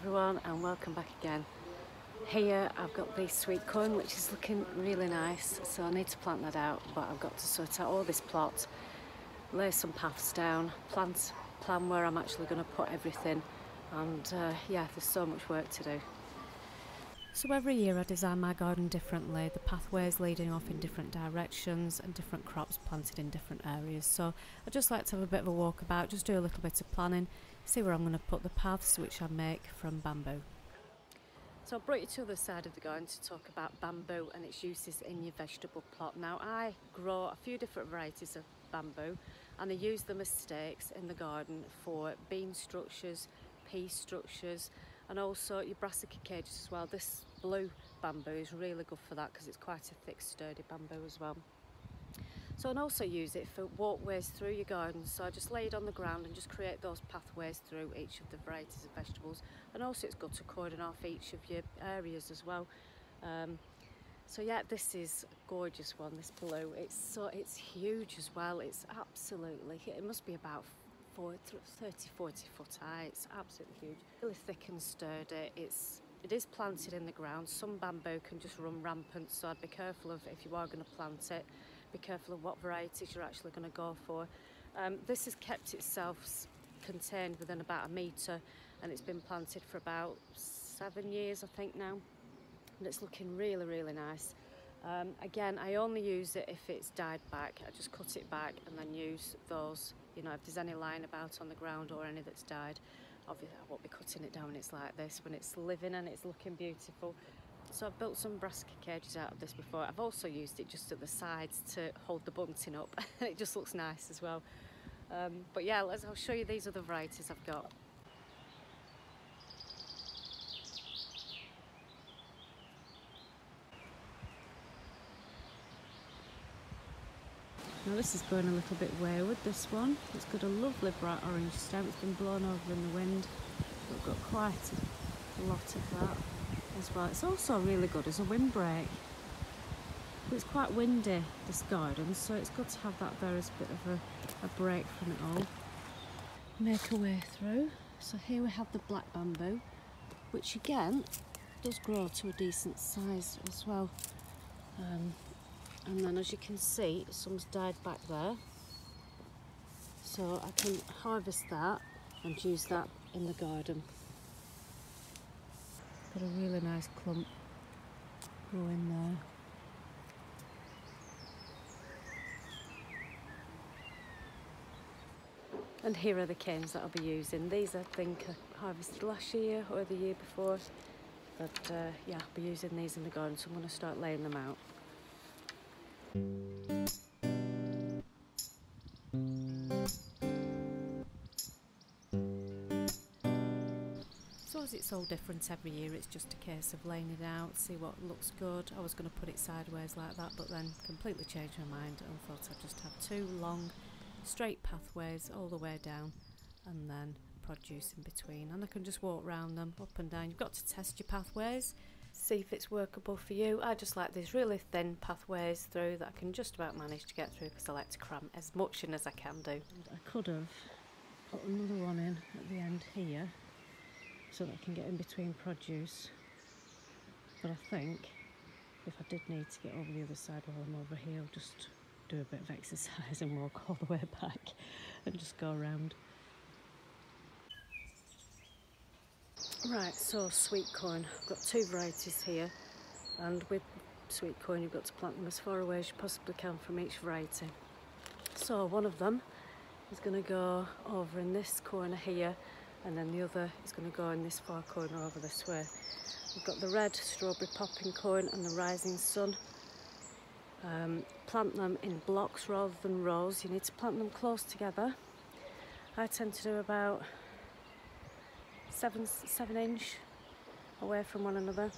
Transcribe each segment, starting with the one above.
everyone and welcome back again. Here I've got the sweet corn which is looking really nice so I need to plant that out but I've got to sort out all this plot, lay some paths down, plant, plan where I'm actually going to put everything and uh, yeah there's so much work to do. So every year I design my garden differently, the pathways leading off in different directions and different crops planted in different areas. So I just like to have a bit of a walk about, just do a little bit of planning, see where I'm going to put the paths which I make from bamboo. So I brought you to the other side of the garden to talk about bamboo and its uses in your vegetable plot. Now I grow a few different varieties of bamboo and I use them as stakes in the garden for bean structures, pea structures and also your brassica cages as well. This blue bamboo is really good for that because it's quite a thick sturdy bamboo as well. So and also use it for walkways through your garden. So I just lay it on the ground and just create those pathways through each of the varieties of vegetables. And also it's good to cordon off each of your areas as well. Um, so yeah, this is a gorgeous one, this blue. It's so it's huge as well. It's absolutely, it must be about 40, 30, 40 foot high. It's absolutely huge. Really thick and sturdy. It's it is planted in the ground. Some bamboo can just run rampant, so I'd be careful of if you are going to plant it. Be careful of what varieties you're actually going to go for. Um, this has kept itself contained within about a metre and it's been planted for about seven years I think now. And it's looking really really nice. Um, again I only use it if it's died back. I just cut it back and then use those you know if there's any lying about on the ground or any that's died obviously I won't be cutting it down when it's like this when it's living and it's looking beautiful so I've built some brassica cages out of this before I've also used it just at the sides to hold the bunting up it just looks nice as well um, but yeah I'll show you these other varieties I've got Now this is going a little bit wayward, this one. It's got a lovely bright orange stem. It's been blown over in the wind. We've got quite a lot of that as well. It's also really good as a windbreak. But it's quite windy, this garden, so it's good to have that there as a bit of a, a break from it all. Make a way through. So here we have the black bamboo, which again does grow to a decent size as well. Um, and then as you can see some's died back there so I can harvest that and use that in the garden got a really nice clump growing there. And here are the canes that I'll be using. These I think I harvested last year or the year before. But uh, yeah I'll be using these in the garden so I'm going to start laying them out so as it's all different every year, it's just a case of laying it out, see what looks good. I was going to put it sideways like that, but then completely changed my mind and thought I'd just have two long, straight pathways all the way down and then produce in between. And I can just walk around them up and down. You've got to test your pathways see if it's workable for you. I just like these really thin pathways through that I can just about manage to get through because I like to cram as much in as I can do. I could have put another one in at the end here so that I can get in between produce but I think if I did need to get over the other side while I'm over here I'll just do a bit of exercise and walk all the way back and just go around. Right, so sweet corn. I've got two varieties here and with sweet corn you've got to plant them as far away as you possibly can from each variety. So one of them is going to go over in this corner here and then the other is going to go in this far corner over this way. We've got the red strawberry popping corn and the rising sun. Um, plant them in blocks rather than rows. You need to plant them close together. I tend to do about seven, seven inch away from one another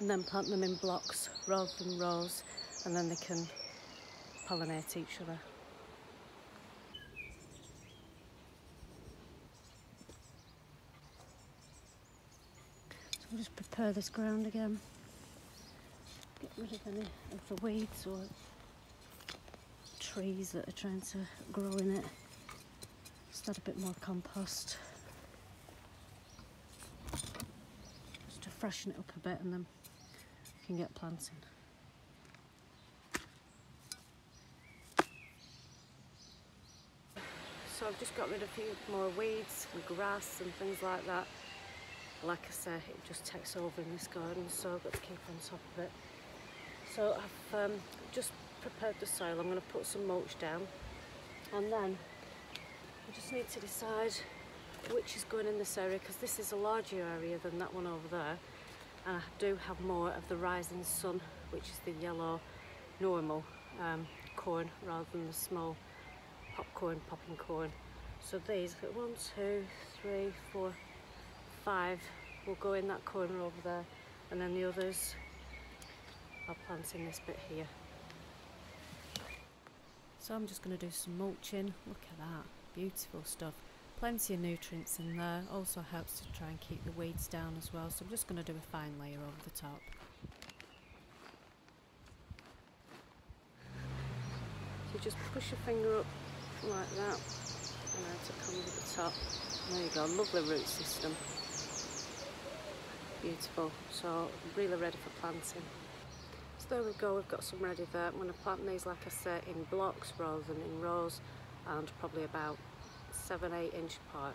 and then plant them in blocks rather than rows and then they can pollinate each other. We'll just prepare this ground again, get rid of any of the weeds or trees that are trying to grow in it. Just add a bit more compost. Just to freshen it up a bit and then we can get planting. So I've just got rid of a few more weeds and grass and things like that. Like I say, it just takes over in this garden, so I've got to keep on top of it. So I've um, just prepared the soil. I'm going to put some mulch down and then I just need to decide which is going in this area because this is a larger area than that one over there and I do have more of the rising sun which is the yellow normal um, corn rather than the small popcorn popping corn so these one two three four five will go in that corner over there and then the others are planting this bit here. So I'm just going to do some mulching. Look at that. Beautiful stuff. Plenty of nutrients in there. Also helps to try and keep the weeds down as well. So I'm just going to do a fine layer over the top. So you just push your finger up like that. And then to come to the top. There you go. Lovely root system beautiful. So really ready for planting. So there we go we've got some ready there. I'm going to plant these like I said in blocks rather than in rows and probably about seven, eight inch apart.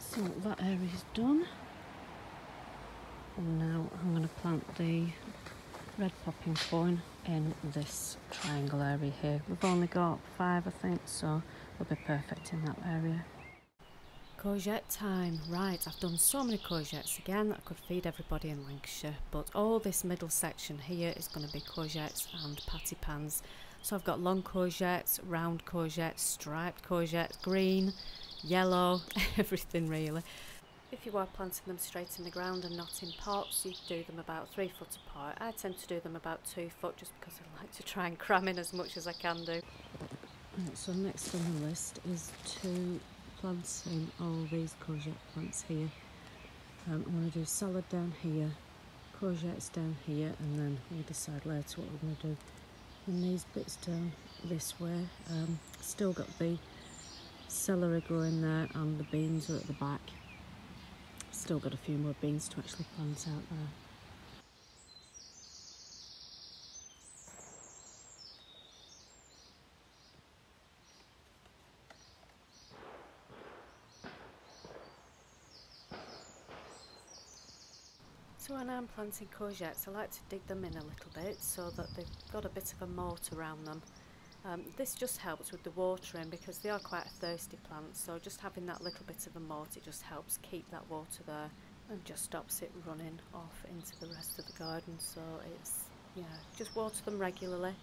So that area is done. And now I'm going to plant the red popping corn in this triangle area here. We've only got five, I think, so it'll be perfect in that area. Courgette time. Right, I've done so many courgettes again that I could feed everybody in Lancashire, but all this middle section here is going to be courgettes and patty pans. So I've got long courgettes, round courgettes, striped courgettes, green, yellow, everything really. If you are planting them straight in the ground and not in pots, you do them about three foot apart. I tend to do them about two foot just because I like to try and cram in as much as I can do. Right, so next on the list is to planting all these courgette plants here. Um, I'm going to do salad down here, courgettes down here, and then we'll decide later what we're going to do. And these bits down this way, um, still got the celery growing there and the beans are at the back. Still got a few more beans to actually plant out there. So when I'm planting courgettes I like to dig them in a little bit so that they've got a bit of a moat around them um, this just helps with the watering because they are quite a thirsty plant so just having that little bit of a moat it just helps keep that water there and just stops it running off into the rest of the garden. So it's yeah just water them regularly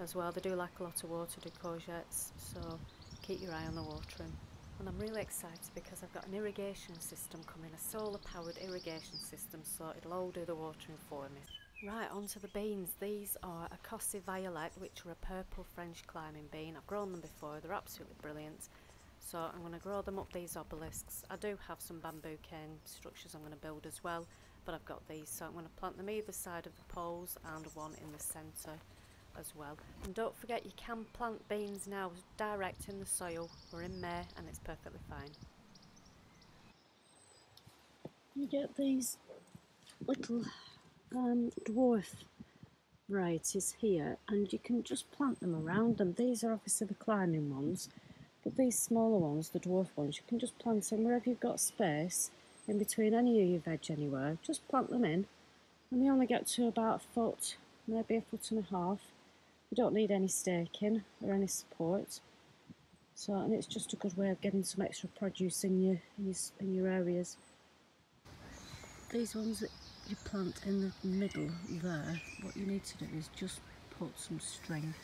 as well. They do like a lot of water do courgettes so keep your eye on the watering. And I'm really excited because I've got an irrigation system coming a solar powered irrigation system so it'll all do the watering for me Right, onto the beans. These are a Cosse Violette, which are a purple French climbing bean. I've grown them before, they're absolutely brilliant. So I'm going to grow them up these obelisks. I do have some bamboo cane structures I'm going to build as well, but I've got these. So I'm going to plant them either side of the poles and one in the centre as well. And don't forget you can plant beans now direct in the soil. We're in May and it's perfectly fine. You get these little um, dwarf varieties here and you can just plant them around them. These are obviously the climbing ones But these smaller ones, the dwarf ones, you can just plant them wherever you've got space, in between any of your veg anywhere. Just plant them in, and they only get to about a foot, maybe a foot and a half. You don't need any staking or any support. So, and it's just a good way of getting some extra produce in your, in your, in your areas. These ones that you plant in the middle there, what you need to do is just put some string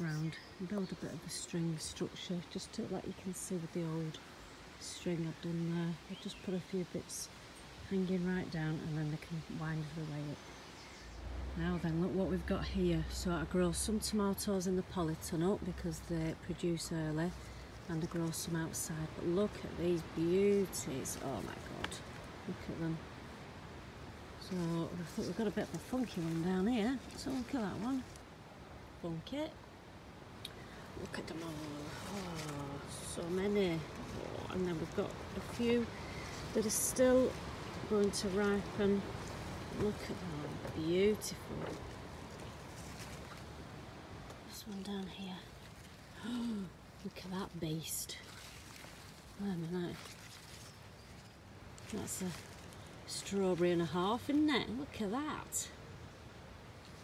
around and build a bit of a string structure, just to, like you can see with the old string I've done there. I just put a few bits hanging right down and then they can wind their way up. Now then, look what we've got here. So I grow some tomatoes in the polytunnel because they produce early and I grow some outside. But look at these beauties. Oh my God, look at them. So I thought we've got a bit of a funky one down here. So look at that one. Funky. Look at them all. Oh, so many. Oh, and then we've got a few that are still going to ripen. Look at that, beautiful. This one down here. Look at that beast. Wait a minute. That's a strawberry and a half, isn't it? Look at that.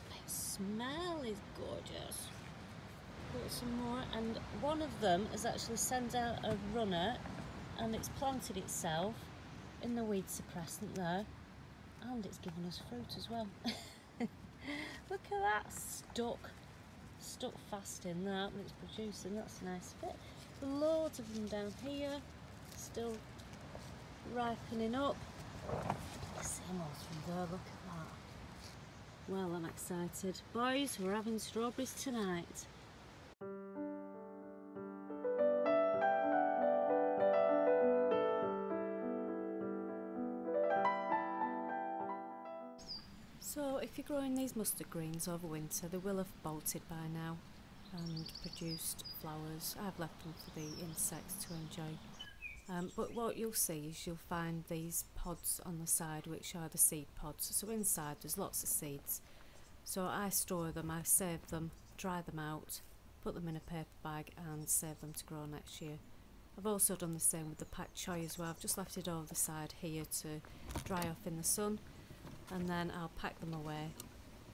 The smell is gorgeous. Got some more, and one of them has actually sent out a runner and it's planted itself in the weed suppressant there and it's given us fruit as well. Look at that stuck, stuck fast in that and it's producing, that's a nice bit. Loads of them down here, still ripening up. From there, look at that. Well, I'm excited. Boys, we're having strawberries tonight. So if you're growing these mustard greens over winter, they will have bolted by now and produced flowers. I've left them for the insects to enjoy. Um, but what you'll see is you'll find these pods on the side which are the seed pods. So inside there's lots of seeds. So I store them, I save them, dry them out, put them in a paper bag and save them to grow next year. I've also done the same with the pak choi as well. I've just left it over the side here to dry off in the sun and then I'll pack them away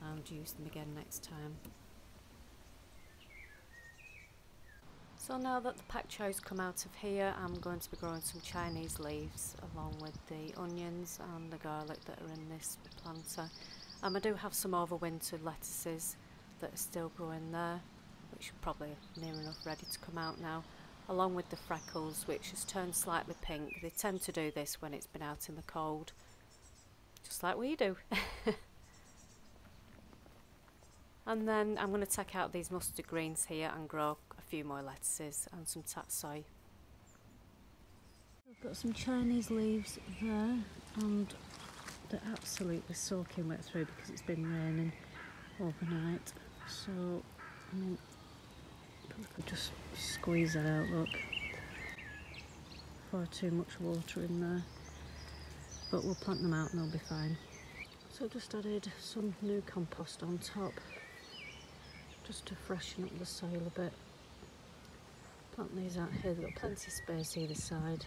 and use them again next time. So now that the pak choi's come out of here, I'm going to be growing some Chinese leaves along with the onions and the garlic that are in this planter. Um, I do have some overwintered lettuces that are still growing there, which are probably near enough ready to come out now, along with the freckles, which has turned slightly pink. They tend to do this when it's been out in the cold just like we do. and then I'm going to take out these mustard greens here and grow few more lettuces and some tatsoi. I've got some Chinese leaves there and they're absolutely soaking wet through because it's been raining overnight. So I mean, I could just squeeze that out, look. Far too much water in there but we'll plant them out and they'll be fine. So I've just added some new compost on top just to freshen up the soil a bit. Plant these out here, they've got plenty of space either side.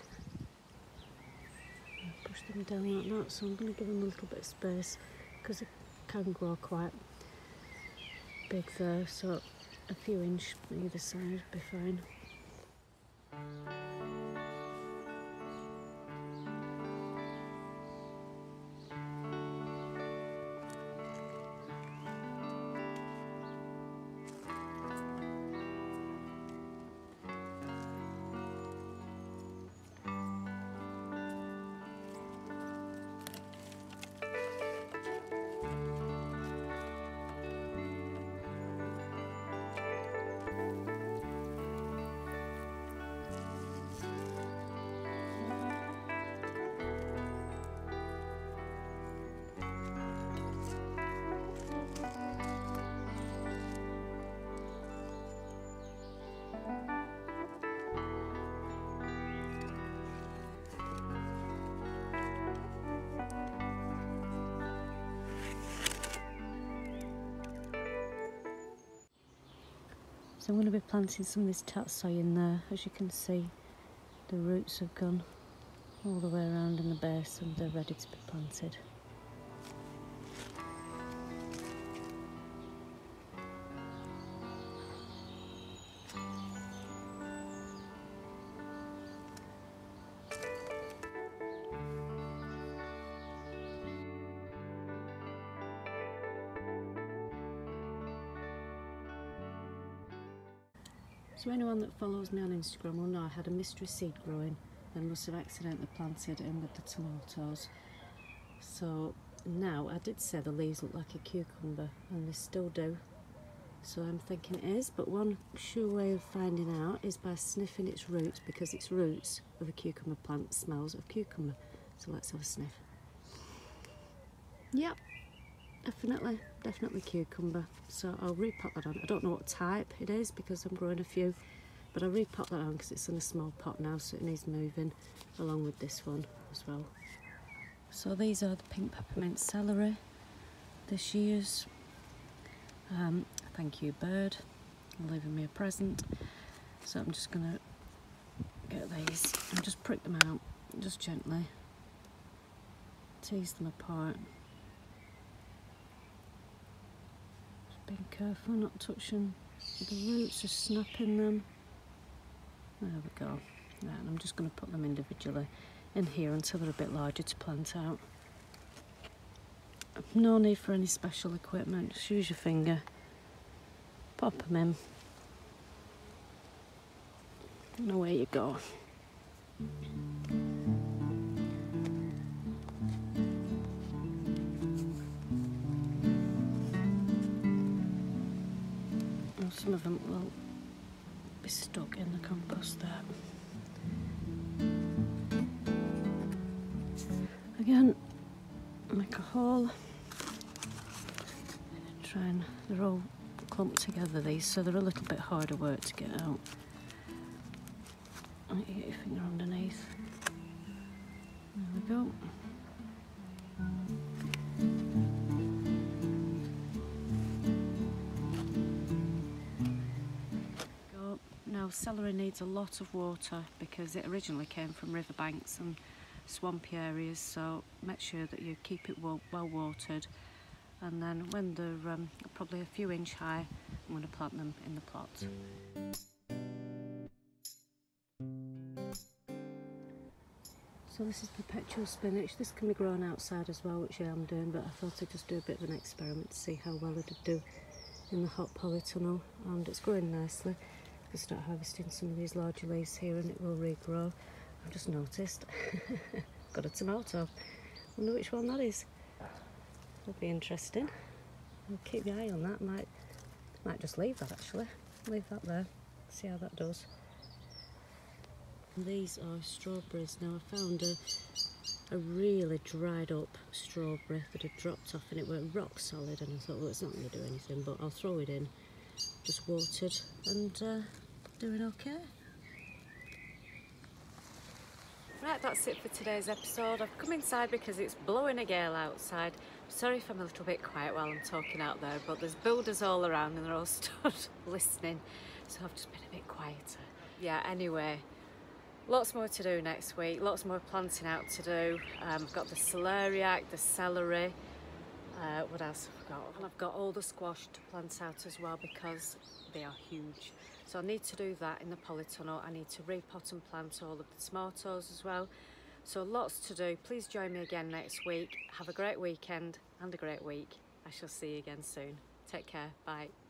Push them down like that, so I'm going to give them a little bit of space because they can grow quite big there, so a few inch either side would be fine. So I'm going to be planting some of this tatsoi in there. As you can see, the roots have gone all the way around in the base and they're ready to be planted. So anyone that follows me on Instagram will know I had a mystery seed growing and must have accidentally planted in with the tomatoes. So now I did say the leaves look like a cucumber and they still do. So I'm thinking it is, but one sure way of finding out is by sniffing its roots because its roots of a cucumber plant smells of cucumber. So let's have a sniff. Yep, definitely, definitely cucumber. So I'll repot that on. I don't know what type it is because I'm growing a few, but I'll repot that on because it's in a small pot now, so it needs moving along with this one as well. So these are the pink peppermint celery this year's. Um, thank you, bird, leaving me a present. So I'm just gonna get these and just prick them out, just gently, tease them apart. Being careful not touching the roots, just snapping them. There we go. and I'm just going to put them individually in here until they're a bit larger to plant out. No need for any special equipment, just use your finger, pop them in, and away you go. Some of them will be stuck in the compost there. Again, make a hole. Try and, they're all clumped together these, so they're a little bit harder work to get out. You get your finger underneath. There we go. Celery needs a lot of water because it originally came from riverbanks and swampy areas so make sure that you keep it well, well watered and then when they're um, probably a few inch high I'm going to plant them in the plot. So this is perpetual spinach. This can be grown outside as well, which I am doing, but I thought I'd just do a bit of an experiment to see how well it'd do in the hot polytunnel, and it's growing nicely start harvesting some of these larger leaves here and it will regrow. I've just noticed. Got a tomato. Wonder which one that is. That'll be interesting. I'll keep your eye on that. Might might just leave that actually. Leave that there. See how that does. These are strawberries. Now I found a a really dried up strawberry that had dropped off and it went rock solid and I thought well it's not going to do anything but I'll throw it in just watered and uh, doing okay. Right, that's it for today's episode. I've come inside because it's blowing a gale outside. Sorry if I'm a little bit quiet while I'm talking out there, but there's builders all around and they're all stood listening, so I've just been a bit quieter. Yeah, anyway, lots more to do next week, lots more planting out to do. Um, I've got the celeriac, the celery, uh, what else have I got? I've got all the squash to plant out as well because they are huge. So I need to do that in the polytunnel. I need to repot and plant all of the tomatoes as well. So lots to do. Please join me again next week. Have a great weekend and a great week. I shall see you again soon. Take care. Bye.